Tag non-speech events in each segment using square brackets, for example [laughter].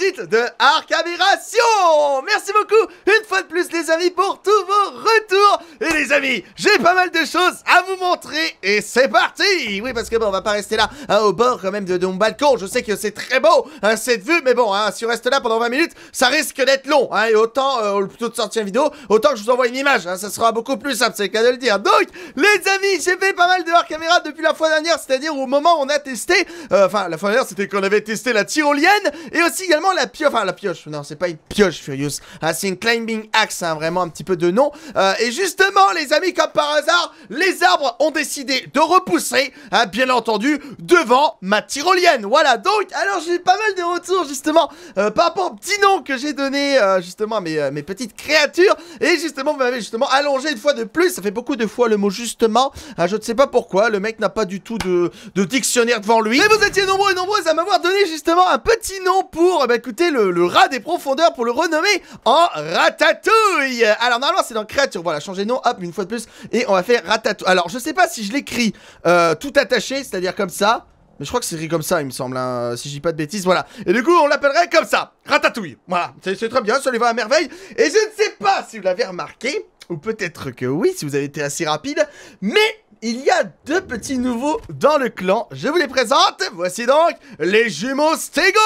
suite de Arc Aberration Merci beaucoup une fois de plus les amis pour tous vos retours. Et les amis, j'ai pas mal de choses à vous montrer et c'est parti. Oui parce que bon on va pas rester là hein, au bord quand même de, mon balcon. Je sais que c'est très beau hein, cette vue mais bon hein, si on reste là pendant 20 minutes ça risque d'être long hein, Et autant, euh, plutôt de sortir une vidéo, autant que je vous envoie une image hein, Ça sera beaucoup plus simple c'est le cas de le dire. Donc les amis j'ai fait pas mal de Arc Caméra depuis la fois dernière C'est-à-dire au moment où on a testé euh, Enfin la fois dernière c'était qu'on avait testé la tyrolienne et aussi également la pioche, enfin la pioche, non c'est pas une pioche Furious, ah, c'est une climbing axe, hein, vraiment un petit peu de nom. Euh, et justement les amis, comme par hasard, les arbres ont décidé de repousser, hein, bien entendu, devant ma tyrolienne. Voilà, donc, alors j'ai pas mal de retours justement euh, par rapport au petit nom que j'ai donné euh, justement à mes, mes petites créatures. Et justement, vous m'avez justement allongé une fois de plus, ça fait beaucoup de fois le mot justement. Ah, je ne sais pas pourquoi, le mec n'a pas du tout de, de dictionnaire devant lui. Mais vous étiez nombreux et nombreuses à m'avoir donné justement un petit nom pour, bah écoutez, le, rat des profondeurs pour le renommer en Ratatouille. Alors normalement c'est dans créature, voilà, changer nom, hop, une fois de plus, et on va faire Ratatouille. Alors je sais pas si je l'écris euh, tout attaché, c'est-à-dire comme ça. Mais je crois que c'est écrit comme ça, il me semble, hein, si je dis pas de bêtises, voilà. Et du coup, on l'appellerait comme ça, Ratatouille. Voilà, c'est très bien, ça lui va à merveille. Et je ne sais pas si vous l'avez remarqué, ou peut-être que oui, si vous avez été assez rapide, mais il y a deux petits nouveaux dans le clan. Je vous les présente. Voici donc les jumeaux Stego.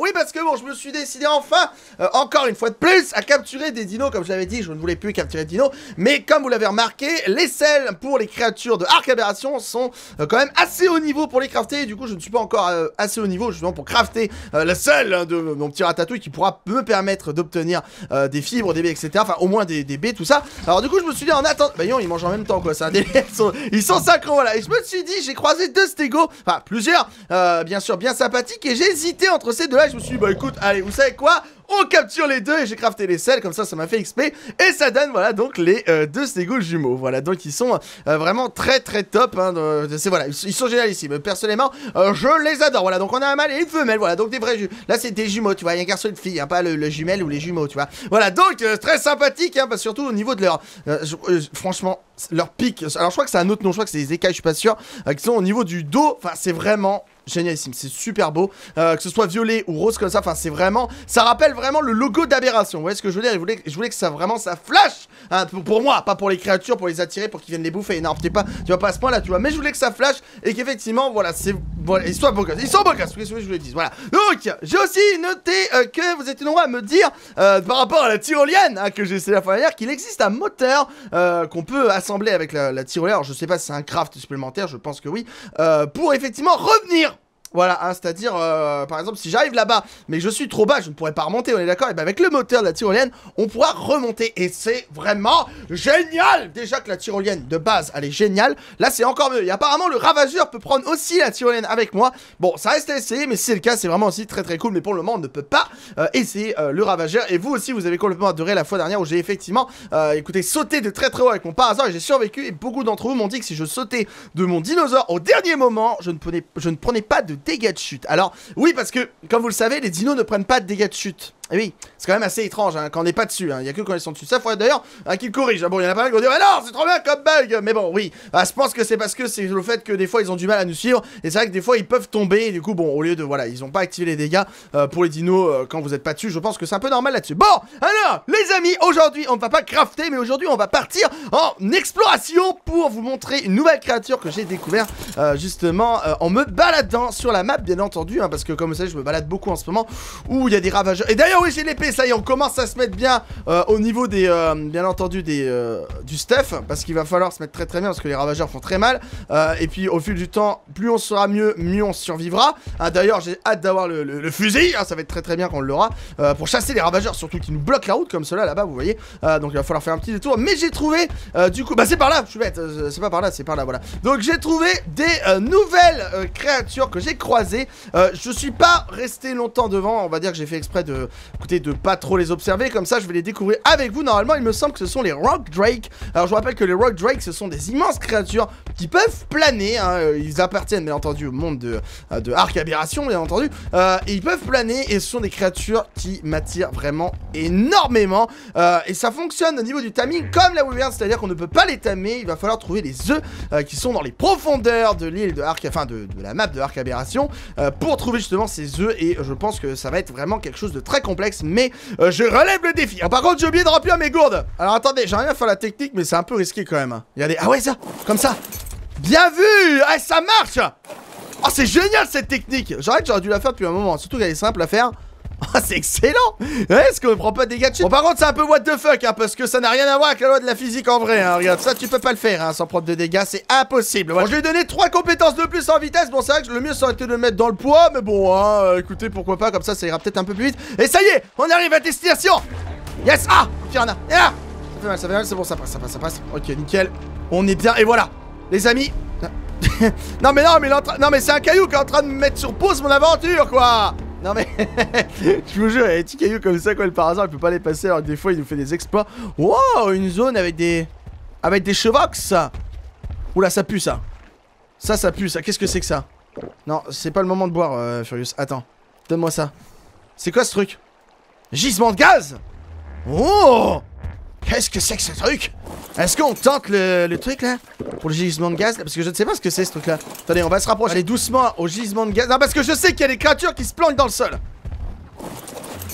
Oui, parce que bon, je me suis décidé enfin, euh, encore une fois de plus, à capturer des dinos. Comme je l'avais dit, je ne voulais plus capturer de dinos. Mais comme vous l'avez remarqué, les selles pour les créatures de Arc Aberration sont euh, quand même assez haut niveau pour les crafter. Du coup, je ne suis pas encore euh, assez haut niveau justement pour crafter la selle hein, de mon petit ratatouille qui pourra me permettre d'obtenir des fibres, des baies, etc. Enfin, au moins des, des baies, tout ça. Alors du coup, je me suis dit en attendant... Bah non, ils mangent en même temps quoi, c'est un délire ils sont synchro, voilà. Et je me suis dit, j'ai croisé deux stégos, enfin plusieurs, euh, bien sûr, bien sympathiques, et j'ai hésité entre ces deux-là. Je me suis dit, bah écoute, allez, vous savez quoi? On capture les deux et j'ai crafté les selles, comme ça ça m'a fait XP et ça donne voilà donc les euh, deux stégos jumeaux, voilà donc ils sont euh, vraiment très très top, hein, c'est voilà, ils, sont génialissimes, personnellement je les adore, voilà donc on a un mâle et une femelle, voilà donc des vrais jumeaux, là c'est des jumeaux tu vois, il y a un garçon et une fille, hein, pas le, jumelle ou les jumeaux tu vois, voilà donc très sympathique, hein, surtout au niveau de leur, franchement leur pic, alors je crois que c'est un autre nom, je crois que c'est les écailles, je suis pas sûr, euh, qui sont au niveau du dos, enfin c'est vraiment génialissime, c'est super beau, euh, que ce soit violet ou rose comme ça, enfin c'est vraiment, ça rappelle vraiment le logo d'aberration, vous voyez ce que je veux dire, je voulais, que ça vraiment ça flash, hein, pour, moi, pas pour les créatures, pour les attirer, pour qu'ils viennent les bouffer, non, tu pas, tu vas pas à ce point là, tu vois, mais je voulais que ça flash et qu'effectivement, voilà, c'est, voilà, ils sont beaux ils sont beaux gosses, ce que je voulais dire, voilà. Donc, j'ai aussi noté euh, que vous étiez nombreux à me dire, euh, par rapport à la tyrolienne, hein, que j'ai essayé la fois dernière, qu'il existe un moteur qu'on peut assembler avec la, la tyrolienne, alors je sais pas si c'est un craft supplémentaire, je pense que oui, pour effectivement revenir voilà, hein, c'est-à-dire, euh, par exemple, si j'arrive là-bas, mais je suis trop bas, je ne pourrais pas remonter, on est d'accord? Et bien avec le moteur de la tyrolienne, on pourra remonter, et c'est vraiment génial! Déjà que la tyrolienne, de base, elle est géniale, là c'est encore mieux, et apparemment le ravageur peut prendre aussi la tyrolienne avec moi, bon, ça reste à essayer, mais si c'est le cas, c'est vraiment aussi très très cool, mais pour le moment, on ne peut pas euh, essayer euh, le ravageur, et vous aussi, vous avez complètement adoré la fois dernière, où j'ai effectivement, écoutez, sauté de très très haut avec mon parasol, et j'ai survécu, et beaucoup d'entre vous m'ont dit que si je sautais de mon dinosaure au dernier moment, je ne prenais, je ne prenais pas de dégâts de chute. Alors, oui, parce que, comme vous le savez, les dinos ne prennent pas de dégâts de chute. Et oui, c'est quand même assez étrange hein, quand on n'est pas dessus. Hein. Il y a que quand ils sont dessus. Ça faudrait d'ailleurs hein, qu'ils corrigent. Ah bon, il y en a pas mal qui vont dire, mais non, c'est trop bien comme bug. Mais bon, oui. Bah, je pense que c'est parce que c'est le fait que des fois ils ont du mal à nous suivre. Et c'est vrai que des fois ils peuvent tomber. Et du coup, bon, au lieu de voilà, ils ont pas activé les dégâts euh, pour les dinos euh, quand vous êtes pas dessus. Je pense que c'est un peu normal là-dessus. Bon, alors, les amis, aujourd'hui, on ne va pas crafter, mais aujourd'hui, on va partir en exploration pour vous montrer une nouvelle créature que j'ai découvert euh, justement en me baladant sur la map, bien entendu. parce que comme vous savez, je me balade beaucoup en ce moment où il y a des ravageurs. Et d'ailleurs, oui, j'ai l'épée, ça y est, on commence à se mettre bien euh, au niveau des, euh, bien entendu, des, euh, du stuff, parce qu'il va falloir se mettre très très bien, parce que les ravageurs font très mal, et puis au fil du temps, plus on sera mieux, mieux on survivra. Ah, d'ailleurs, j'ai hâte d'avoir le, fusil, hein, ça va être très très bien quand on l'aura, pour chasser les ravageurs, surtout qui nous bloquent la route, comme cela là-bas, vous voyez. donc il va falloir faire un petit détour, mais j'ai trouvé, du coup, bah c'est par là, je suis bête, c'est pas par là, c'est par là, voilà. Donc j'ai trouvé des nouvelles créatures que j'ai croisées. je suis pas resté longtemps devant, on va dire que j'ai fait exprès de, écoutez, de pas trop les observer. Comme ça, je vais les découvrir avec vous. Normalement, il me semble que ce sont les Rock Drake. Alors, je vous rappelle que les Rock Drake, ce sont des immenses créatures qui peuvent planer. Hein. Euh, ils appartiennent, bien entendu, au monde de, euh, de Arc Aberration, bien entendu. Euh, et ils peuvent planer et ce sont des créatures qui m'attirent vraiment énormément. et ça fonctionne au niveau du timing comme la Wyvern, c'est-à-dire qu'on ne peut pas les tamer. Il va falloir trouver les œufs qui sont dans les profondeurs de l'île de Arc, enfin de, la map de Arc Aberration, pour trouver justement ces œufs. Et je pense que ça va être vraiment quelque chose de très mais je relève le défi. par contre, j'ai oublié de remplir mes gourdes. Alors attendez, j'ai rien à faire la technique, mais c'est un peu risqué quand même. A des... Ah ouais, ça Comme ça Bien vu Ah, ça marche Oh, c'est génial cette technique J'aurais que j'aurais dû la faire depuis un moment, surtout qu'elle est simple à faire. Oh, [laughs] c'est excellent Est-ce qu'on prend pas des dégâts de Bon, par contre, c'est un peu what the fuck, hein, parce que ça n'a rien à voir avec la loi de la physique en vrai, hein. Regarde, ça, tu peux pas le faire, hein, sans prendre de dégâts, c'est impossible. Bon, je lui ai donné 3 compétences de plus en vitesse. Bon, c'est vrai que le mieux, ça aurait été de le mettre dans le poids, mais bon, hein, euh, écoutez, pourquoi pas, comme ça, ça ira peut-être un peu plus vite. Et ça y est, on arrive à destination Yes Ah Piranha ah Ça fait mal, ça fait mal, c'est bon, ça passe, ça passe, ça passe. Ok, nickel. On est bien, et voilà Les amis, [laughs] non mais non mais non mais c'est un caillou qui est en train de me mettre sur pause mon aventure quoi Non mais [laughs] je vous jure, il y a des petits cailloux comme ça quoi, par hasard il peut pas les passer alors des fois il nous fait des exploits. Wow, une zone avec des avec des chevox. Oula, ça pue ça. Ça ça pue ça. Qu'est-ce que c'est que ça? Non, c'est pas le moment de boire euh, Furious. Attends. Donne-moi ça. C'est quoi ce truc? Gisement de gaz? Oh Qu'est-ce que c'est que ce truc? Est-ce qu'on tente le, truc là? Pour le gisement de gaz Parce que je ne sais pas ce que c'est ce truc là. Attendez, on va se rapprocher doucement au gisement de gaz. Non, parce que je sais qu'il y a des créatures qui se planquent dans le sol.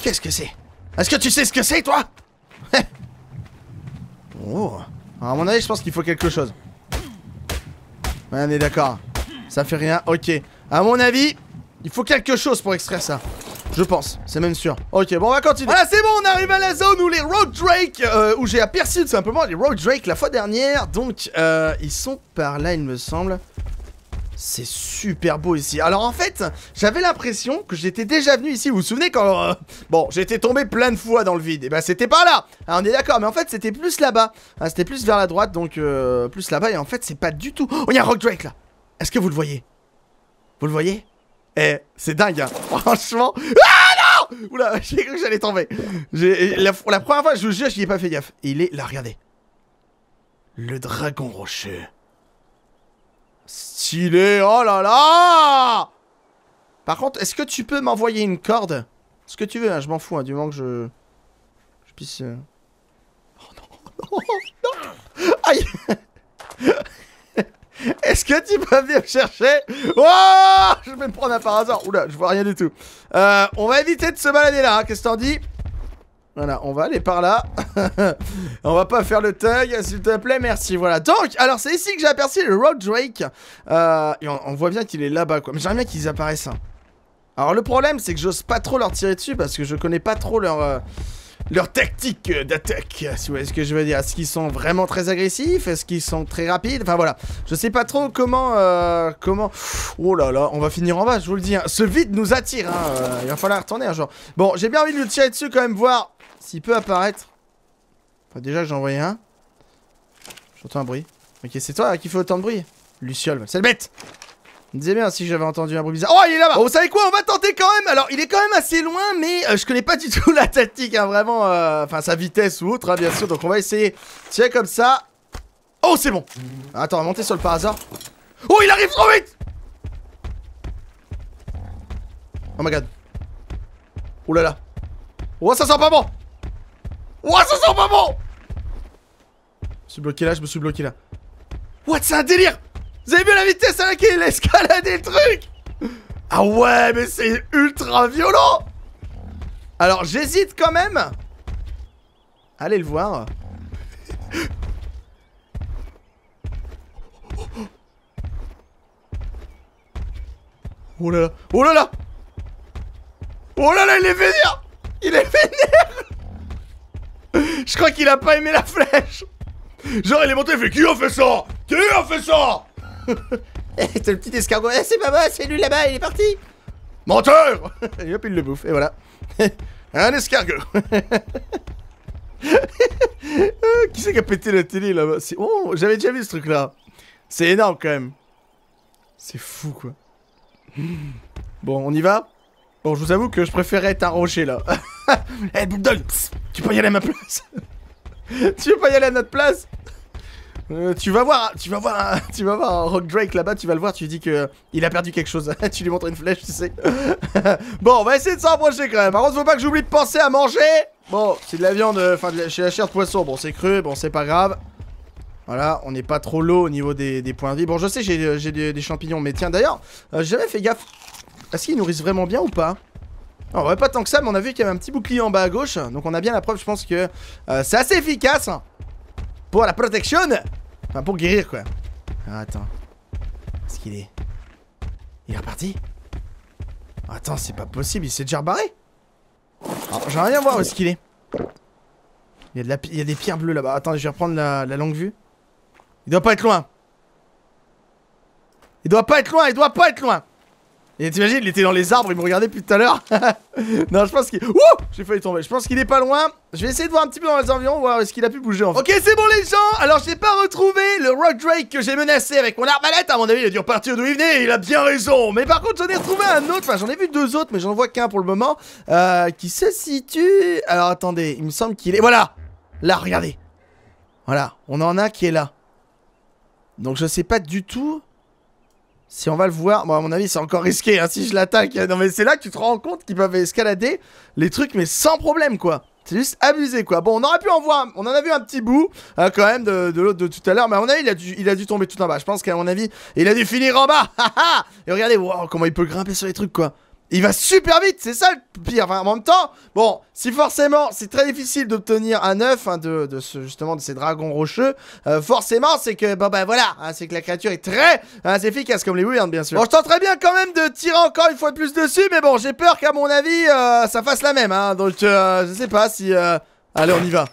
Qu'est-ce que c'est? Est-ce que tu sais ce que c'est toi? [laughs] Oh à mon avis, je pense qu'il faut quelque chose. Ouais, on est d'accord. Ça fait rien. Ok. À mon avis, il faut quelque chose pour extraire ça. Je pense, c'est même sûr. Ok, bon, on va continuer. Voilà, c'est bon, on arrive à la zone où les Road Drake, euh, où j'ai aperçu tout simplement les Road Drake la fois dernière. Donc, euh, ils sont par là, il me semble. C'est super beau ici. Alors en fait, j'avais l'impression que j'étais déjà venu ici. Vous vous souvenez quand... Euh, bon, j'étais tombé plein de fois dans le vide. Et ben c'était pas là. Ah, on est d'accord, mais en fait c'était plus là-bas. Ah, c'était plus vers la droite, donc plus là-bas. Et en fait c'est pas du tout... Oh, il y a un Rock Drake là. Est-ce que vous le voyez? Vous le voyez? Eh, c'est dingue, hein. [laughs] Franchement... Ah non Oula, [laughs] j'ai cru que j'allais tomber. La, première fois, je vous jure, j'y ai pas fait gaffe. il est là, regardez. Le dragon rocheux. Stylé, oh là là Par contre, est-ce que tu peux m'envoyer une corde? Ce que tu veux, hein, je m'en fous, hein, du moment que je... Je puisse... Euh. Oh non, [laughs] non, non Aïe Est-ce que tu peux venir me chercher? Oh Je vais me prendre un par hasard. Oula, je vois rien du tout. Euh, on va éviter de se balader là, hein, qu'est-ce que t'en dis? Voilà, on va aller par là. [laughs] on va pas faire le tug, s'il te plaît, merci. Voilà, donc, alors c'est ici que j'ai aperçu le Road Drake. Euh, et on, voit bien qu'il est là-bas, quoi. Mais j'aimerais bien qu'ils apparaissent. Hein. Alors le problème, c'est que j'ose pas trop leur tirer dessus parce que je connais pas trop leur... Euh, leur tactique d'attaque, si vous voyez ce que je veux dire. Est-ce qu'ils sont vraiment très agressifs? Est-ce qu'ils sont très rapides? Enfin voilà, je sais pas trop comment... Euh, comment... Oh là là, on va finir en bas, je vous le dis. Hein. Ce vide nous attire, hein. Euh, il va falloir retourner un. Bon, j'ai bien envie de le tirer dessus quand même, voir s'il peut apparaître. Enfin, déjà, j'ai envoyé un. J'entends un bruit. Ok, c'est toi qui fait autant de bruit Luciole, c'est le bête bien si j'avais entendu un bruit bizarre. Oh, il est là-bas Bon, vous savez quoi On va tenter quand même Alors, il est quand même assez loin, mais euh, je connais pas du [laughs] tout la tactique, hein, vraiment. Euh, enfin, sa vitesse ou autre, hein, bien sûr. Donc, on va essayer. Tiens, comme ça. Oh, c'est bon Attends, on va monter sur le par hasard. Oh, il arrive trop vite Oh my god. Oh là là. Oh, ça sent pas bon Oh, ça sent pas bon Je me suis bloqué là, je me suis bloqué là. What, c'est un délire vous avez vu la vitesse à laquelle il a escaladé le truc Ah ouais, mais c'est ultra violent Alors, j'hésite quand même. Allez le voir. Oh là là Oh là là. Oh là là, il est vénère. Il est vénère. Je crois qu'il a pas aimé la flèche. Genre, il est monté, il fait Qui a fait ça? Qui a fait ça? [laughs] c'est le petit escargot. Eh, c'est pas moi, c'est lui là-bas, il est parti. Menteur [laughs] Et hop, il le bouffe. Et voilà. [laughs] Un escargot. qui c'est qui a pété la télé là-bas? Oh, j'avais déjà vu ce truc-là. C'est énorme quand même. C'est fou quoi. [gasps] Bon, on y va? Bon, je vous avoue que je préférais être un rocher là. Eh, Bulldog, psst, tu peux y aller à ma place. tu veux pas y aller à notre place? Euh, tu vas voir, tu vas voir, [laughs] tu vas voir Rock Drake là-bas, tu vas le voir, tu dis que il a perdu quelque chose. [laughs] tu lui montres une flèche, tu sais. [laughs] bon, on va essayer de s'en approcher quand même. Par contre, faut pas que j'oublie de penser à manger. Bon, c'est de la viande, euh, enfin, de la- chair de poisson. Bon, c'est cru, bon, c'est pas grave. Voilà, on n'est pas trop low au niveau des, points de vie. Bon, je sais, j'ai euh, des, champignons, mais tiens, d'ailleurs, euh, j'ai jamais fait gaffe. Est-ce qu'ils nourrissent vraiment bien ou pas? Non, ouais, pas tant que ça, mais on a vu qu'il y avait un petit bouclier en bas à gauche. Donc on a bien la preuve, je pense que euh, c'est assez efficace pour la protection. Enfin, pour guérir, quoi. Ah, attends. Est-ce qu'il est... Il est reparti? Attends, c'est pas possible, il s'est déjà rebarré Alors, J'aimerais bien voir où est-ce qu'il est. Il y, a de la il y a des pierres bleues là-bas. Attends, je vais reprendre la longue vue. Il doit pas être loin. Il doit pas être loin, il doit pas être loin. Et t'imagines, il était dans les arbres, il me regardait depuis tout à l'heure. [laughs] non, je pense qu'il... Ouh J'ai failli tomber. Je pense qu'il est pas loin. Je vais essayer de voir un petit peu dans les environs, voir est-ce qu'il a pu bouger en fait. Ok, c'est bon les gens Alors, j'ai pas retrouvé le Rock Drake que j'ai menacé avec mon arbalète. À mon avis, il a dû repartir d'où il venait, il a bien raison. Mais par contre, j'en ai retrouvé un autre. Enfin, j'en ai vu deux autres, mais j'en vois qu'un pour le moment. Euh, qui se situe... Alors, attendez, il me semble qu'il est... Voilà Là, regardez. Voilà, on en a qui est là. Donc, je sais pas du tout... Si on va le voir, bon à mon avis c'est encore risqué hein, si je l'attaque. Non mais c'est là que tu te rends compte qu'ils peuvent escalader les trucs mais sans problème quoi. C'est juste abusé quoi. Bon on aurait pu en voir, on en a vu un petit bout euh, quand même de, de l'autre de tout à l'heure. Mais à mon avis il a, dû, il a dû tomber tout en bas. Je pense qu'à mon avis il a dû finir en bas. [laughs] Et regardez wow, comment il peut grimper sur les trucs quoi. Il va super vite, c'est ça le pire. Enfin, en même temps, bon, si forcément c'est très difficile d'obtenir un œuf hein, de, justement de ces dragons rocheux, euh, forcément c'est que bah voilà, hein, c'est que la créature est très hein, efficace comme les Wyverns bien sûr. Bon, je tenterais bien quand même de tirer encore une fois de plus dessus, mais bon, j'ai peur qu'à mon avis euh, ça fasse la même. Donc euh, je sais pas si. euh, Allez, on y va.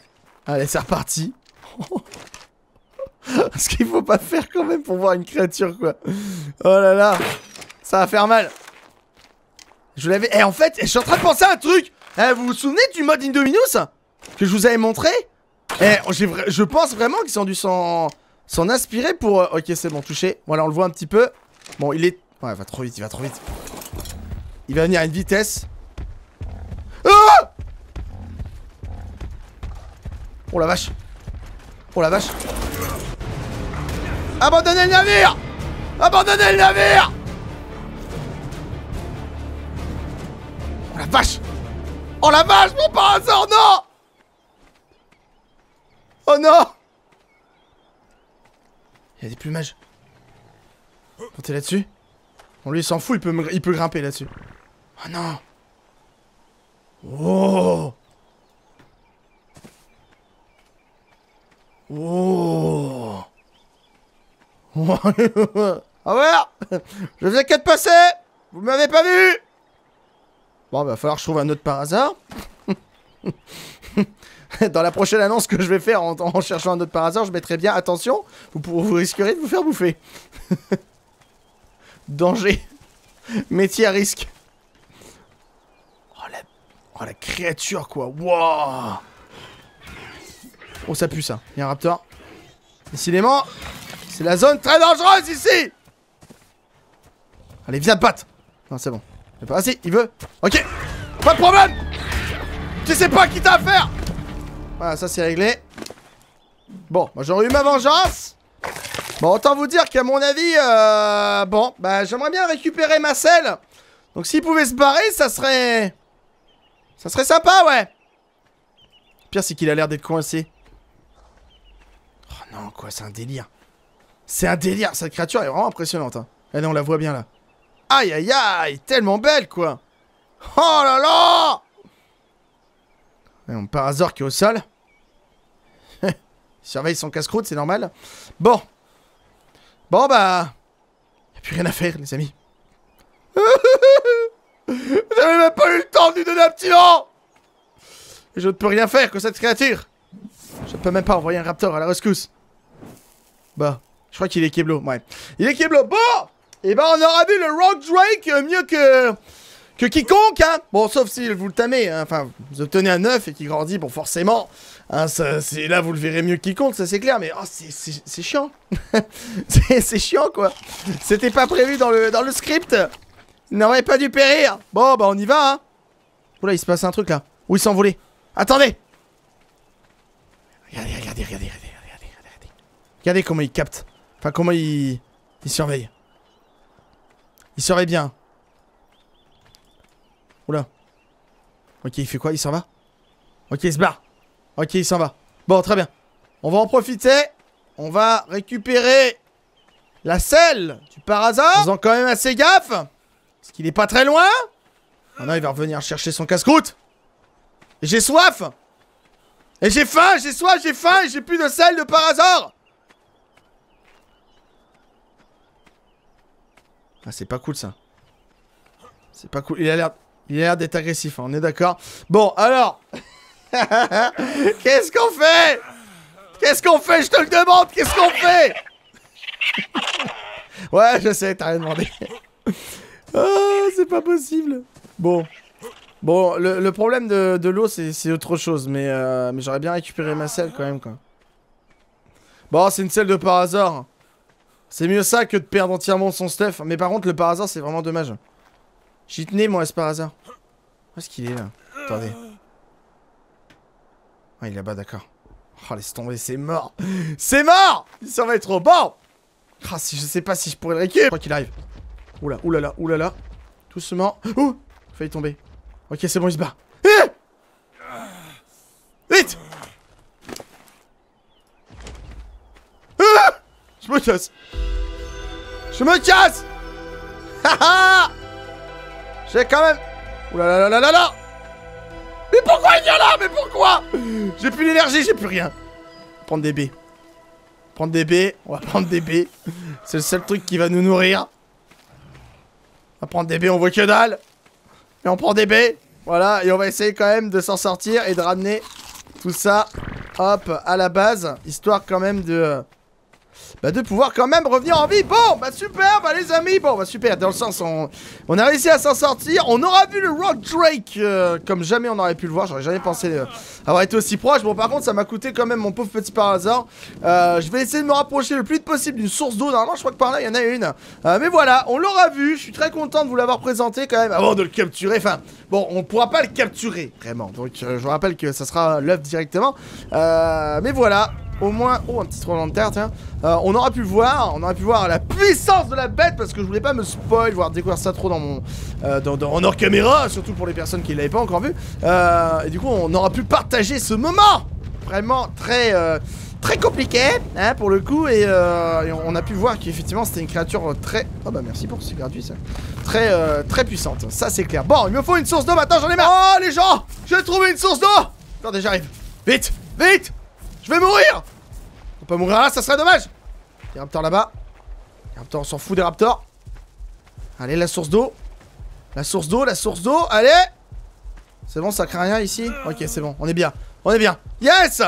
Allez, c'est reparti. [laughs] Ce qu'il faut pas faire quand même pour voir une créature quoi. Oh là là, ça va faire mal. Je l'avais. Eh, en fait, je suis en train de penser à un truc. Eh, vous vous souvenez du mode Indominus que je vous avais montré? Eh, je pense vraiment qu'ils ont dû s'en s'en inspirer pour. euh, Ok, c'est bon, touché. Voilà, on le voit un petit peu. Bon, il est. Ouais, il va trop vite, il va trop vite. Il va venir à une vitesse. Ah Oh la vache. Oh la vache. Abandonnez le navire Abandonnez le navire la vache. Oh la vache, mon parasol, non. Oh non. Il y a des plumages. Montez là-dessus. Bon, lui, il s'en fout, il peut, me- il peut grimper là-dessus. Oh non. Oh. Oh. [laughs] Ah ouais Je faisais que de passer. Vous m'avez pas vu Bon, bah, va falloir que je trouve un autre par hasard. [laughs] Dans la prochaine annonce que je vais faire en, cherchant un autre par hasard, je mettrai bien attention, vous, vous risquerez de vous faire bouffer. [laughs] Danger. Métier à risque. Oh la, oh, créature, quoi. Oh, ça pue, ça. Il y a un raptor. Décidément, c'est la zone très dangereuse ici. Allez, viens te battre. Non, c'est bon. Assez, il veut. Ok, pas de problème. Tu sais pas qui t'as affaire. Voilà, ça c'est réglé. Bon, moi j'aurais eu ma vengeance. Bon, autant vous dire qu'à mon avis, euh, bon, bah j'aimerais bien récupérer ma selle. Donc s'il pouvait se barrer, ça serait... Ça serait sympa, ouais. Pire, c'est qu'il a l'air d'être coincé. Oh non, quoi, c'est un délire. C'est un délire, cette créature est vraiment impressionnante. Hein. Allez, on la voit bien là. Aïe, aïe, aïe, tellement belle, quoi. Oh là là Et Mon Parazor qui est au sol. Il [laughs] surveille son casse-croûte, c'est normal. Bon. Bon, bah... Y'a plus rien à faire, les amis. [laughs] J'avais même pas eu le temps de lui donner un petit nom je ne peux rien faire que cette créature. Je peux même pas envoyer un raptor à la rescousse. Bah, je crois qu'il est Keblo, ouais. Il est Keblo. Bon Et ben, on aura vu le Rock Drake euh, mieux que... Que quiconque, hein. Bon, sauf si vous le tamez, hein. enfin, vous obtenez un œuf et qui grandit, bon, forcément, hein, là, vous le verrez mieux que quiconque, ça c'est clair, mais oh, c'est, chiant. [laughs] C'est, c'est chiant, quoi. C'était pas prévu dans le, dans le script. Il n'aurait pas dû périr. Bon, bah, on y va, hein. Oula, il se passe un truc, là. Où il s'est envolé Attendez. Regardez, regardez, regardez, regardez, regardez, regardez. Regardez comment il capte. Enfin, comment il... Il surveille. Il surveille bien. Oula. Ok, il fait quoi? Il s'en va? Ok, il se barre. Ok, il s'en va. Bon, très bien. On va en profiter. On va récupérer la selle du par hasard. En faisant quand même assez gaffe. Parce qu'il est pas très loin. Maintenant, il va revenir chercher son casse-croûte. J'ai soif. Et j'ai faim, j'ai soif, j'ai faim et j'ai plus de sel de par. Ah, c'est pas cool ça. C'est pas cool. Il a l'air il a l'air d'être agressif, hein, on est d'accord. Bon, alors. [laughs] Qu'est-ce qu'on fait? Qu'est-ce qu'on fait? Je te le demande, qu'est-ce qu'on fait? [laughs] Ouais, je sais, t'as rien demandé. oh, [laughs] c'est pas possible. Bon. Bon, le, problème de, l'eau, c'est autre chose. Mais, euh, mais j'aurais bien récupéré ma selle quand même, quoi. Bon, c'est une selle de par hasard. C'est mieux ça que de perdre entièrement son stuff. Mais par contre, le par hasard, c'est vraiment dommage. J'y tenais, moi, ce par hasard. Où est-ce qu'il est, là Attendez. Ah, il est là-bas, d'accord. Oh, laisse tomber, c'est mort C'est mort Ça va être trop bon Ah, si, je sais pas si je pourrais le récupérer. Je crois qu'il arrive. Oula, oulala, oulala. Doucement. Ouh Failli tomber. Ok, c'est bon, il se bat. Eh Vite ah Je me casse Je me casse Haha J'ai quand même... Oulala là là là Mais pourquoi il vient là? Mais pourquoi? J'ai plus d'énergie, j'ai plus rien. Prendre des baies. Prendre des baies, on va prendre des baies. C'est le seul truc qui va nous nourrir. On va prendre des baies, on voit que dalle. Et on prend des baies. Voilà, et on va essayer quand même de s'en sortir et de ramener tout ça, hop, à la base. Histoire quand même de bah, de pouvoir quand même revenir en vie. Bon, bah super, bah les amis, bon, bah super, dans le sens, on, on a réussi à s'en sortir. On aura vu le Rock Drake euh, comme jamais on aurait pu le voir. J'aurais jamais pensé euh, avoir été aussi proche. Bon, par contre, ça m'a coûté quand même mon pauvre petit par hasard. Euh, je vais essayer de me rapprocher le plus vite possible d'une source d'eau. Normalement, je crois que par là, il y en a une. mais voilà, on l'aura vu. Je suis très content de vous l'avoir présenté quand même avant de le capturer. Enfin, bon, on pourra pas le capturer vraiment. Donc, je vous rappelle que ça sera l'œuf directement. mais voilà, au moins... Oh, un petit tremblement de terre, tiens. Euh, on aura pu voir, on aura pu voir la puissance de la bête parce que je voulais pas me spoil, voire découvrir ça trop dans mon... Euh, en hors caméra, surtout pour les personnes qui l'avaient pas encore vu. Euh, et du coup, on aura pu partager ce moment Vraiment très... très compliqué, hein, pour le coup, et, on a pu voir qu'effectivement c'était une créature très... Oh bah merci pour c'est gratuit ça. Très, très puissante, ça c'est clair. Bon, il me faut une source d'eau maintenant, j'en ai marre. Oh les gens, j'ai trouvé une source d'eau Attendez, j'arrive. Vite, vite Je vais mourir peut mourir ça serait dommage Des raptors là-bas. Les raptors, on s'en fout des raptors. Allez, la source d'eau. La source d'eau, la source d'eau, allez C'est bon, ça craint rien ici? Ok, c'est bon, on est bien. On est bien. Yes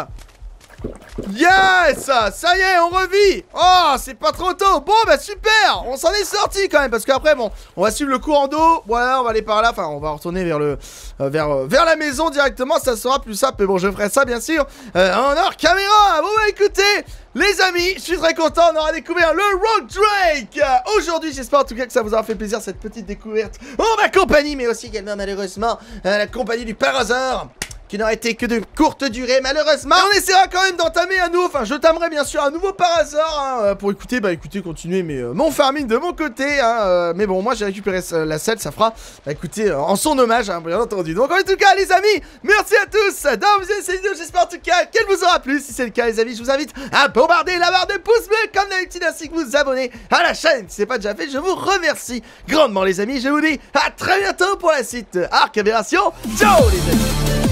Yes! Ça y est, on revit! Oh, c'est pas trop tôt! Bon, bah super! On s'en est sorti quand même, parce qu'après, bon, on va suivre le courant d'eau. Voilà, on va aller par là. Enfin, on va retourner vers le... Euh, vers, euh, vers la maison directement, ça sera plus simple. Mais bon, je ferai ça, bien sûr, euh, en hors caméra! Bon, bah écoutez les amis, je suis très content, on aura découvert le Road Drake! Aujourd'hui, j'espère en tout cas que ça vous aura fait plaisir cette petite découverte en ma compagnie, mais aussi également malheureusement la compagnie du Parasaur qui n'aurait été que de courte durée malheureusement. on essaiera quand même d'entamer à nouveau, enfin je tamerai bien sûr à nouveau par hasard hein, euh, pour écouter, bah écoutez, continuer mais, euh, mon farming de mon côté. Hein, euh, mais bon, moi j'ai récupéré la selle, ça fera, bah en son hommage, hein, bien entendu. Donc en tout cas les amis, merci à tous d'avoir vu cette vidéo, j'espère en tout cas qu'elle vous aura plu. Si c'est le cas les amis, je vous invite à bombarder la barre de pouces bleus comme d'habitude ainsi que vous abonner à la chaîne si c'est pas déjà fait. Je vous remercie grandement les amis, je vous dis à très bientôt pour la suite Arc Aberration. Ciao les amis